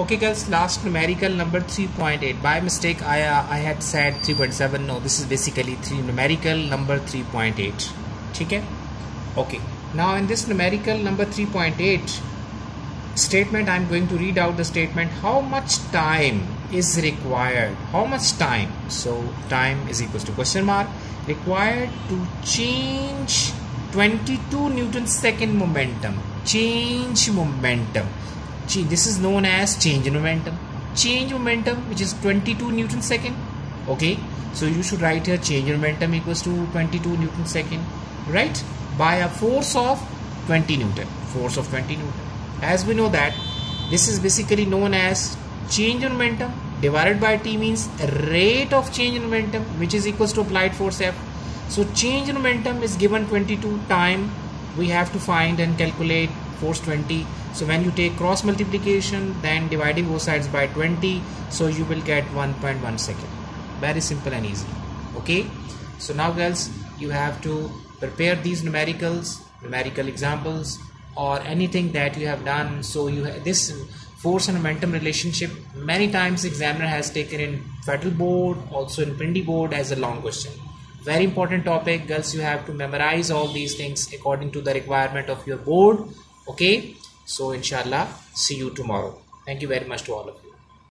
okay girls last numerical number 3.8 by mistake I uh, I had said 3.7 no this is basically 3 numerical number 3.8 okay okay. Now in this numerical number 3.8 statement I'm going to read out the statement how much time is required? How much time? So time is equals to question mark. Required to change 22 newton second momentum. Change momentum this is known as change in momentum. Change momentum which is 22 newton second. Okay? So you should write here change in momentum equals to 22 newton second. Right? By a force of 20 newton. Force of 20 newton. As we know that this is basically known as change in momentum divided by t means rate of change in momentum which is equals to applied force f. So change in momentum is given 22 time. We have to find and calculate force 20 so when you take cross multiplication then dividing both sides by 20 so you will get 1.1 second. Very simple and easy. Okay? So now girls you have to prepare these numericals numerical examples or anything that you have done. So you this force and momentum relationship many times examiner has taken in federal board also in Pindi board as a long question. Very important topic girls you have to memorize all these things according to the requirement of your board okay? So inshallah see you tomorrow. Thank you very much to all of you